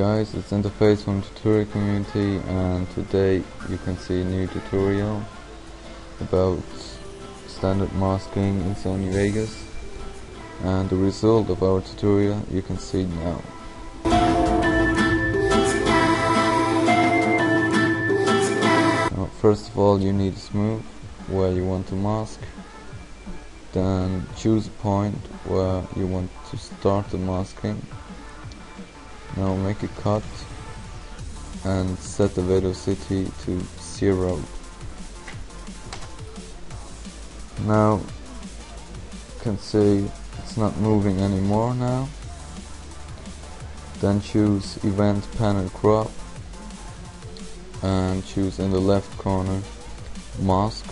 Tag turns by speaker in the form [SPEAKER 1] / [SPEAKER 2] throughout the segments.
[SPEAKER 1] guys, it's Interface from Tutorial Community and today you can see a new tutorial about standard masking in Sony Vegas. And the result of our tutorial you can see now. now first of all you need a smooth where you want to mask. Then choose a point where you want to start the masking now make a cut and set the velocity to zero. Now you can see it's not moving anymore now. Then choose event panel crop and choose in the left corner mask.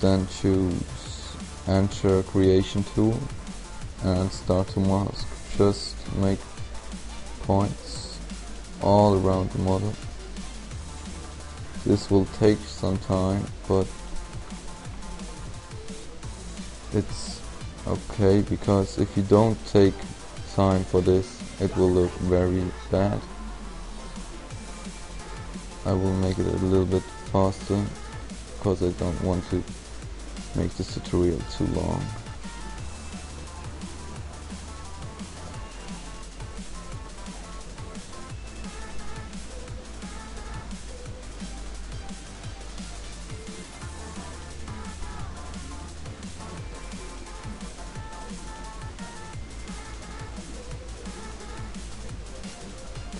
[SPEAKER 1] Then choose anchor creation tool and start to mask just make points all around the model. This will take some time but it's okay because if you don't take time for this it will look very bad. I will make it a little bit faster because I don't want to make this tutorial too long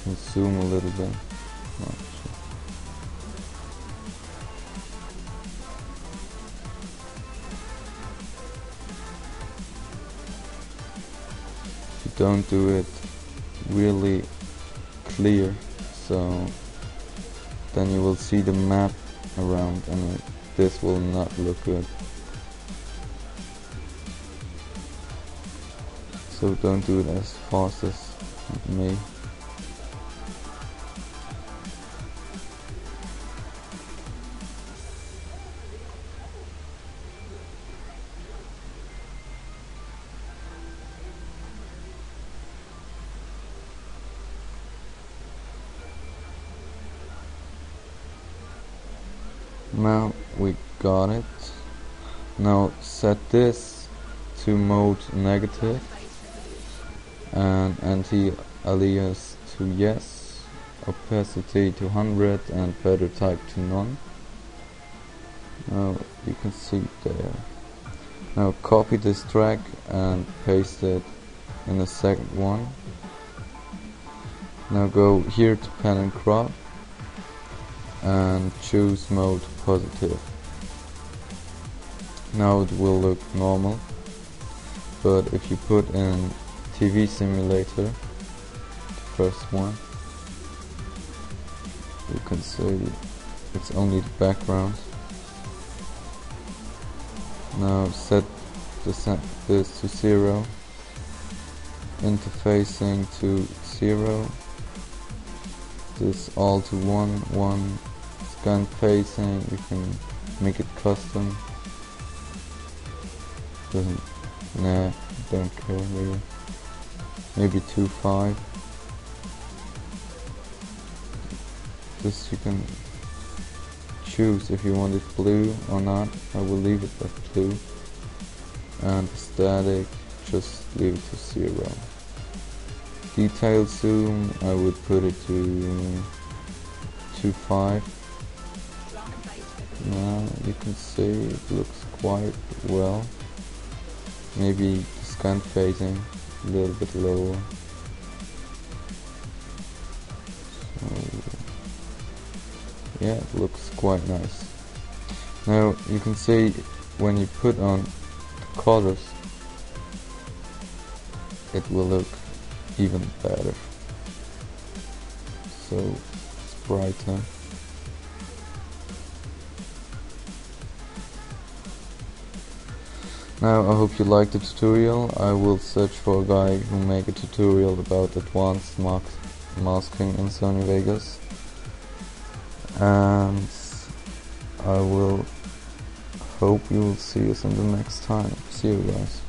[SPEAKER 1] can zoom a little bit. Don't do it really clear, so then you will see the map around and this will not look good. So don't do it as fast as me. Now we got it. Now set this to mode negative and anti-alias to yes opacity to 100 and feather type to none. Now you can see there. Now copy this track and paste it in the second one. Now go here to pan and crop and choose mode positive. Now it will look normal, but if you put in TV simulator, the first one, you can see it's only the background. Now set the this to zero, interfacing to zero, this all to one, one, gun phasing, you can make it custom. Doesn't, nah, don't care really. Maybe 2.5. This you can choose if you want it blue or not. I will leave it as blue. And static, just leave it to zero. Detail zoom, I would put it to 2.5 now you can see it looks quite well. Maybe the scan phasing a little bit lower. So yeah it looks quite nice. Now you can see when you put on the colors it will look even better. So it's brighter Now I hope you liked the tutorial. I will search for a guy who make a tutorial about advanced masking in Sony Vegas. And I will hope you will see us in the next time. See you guys.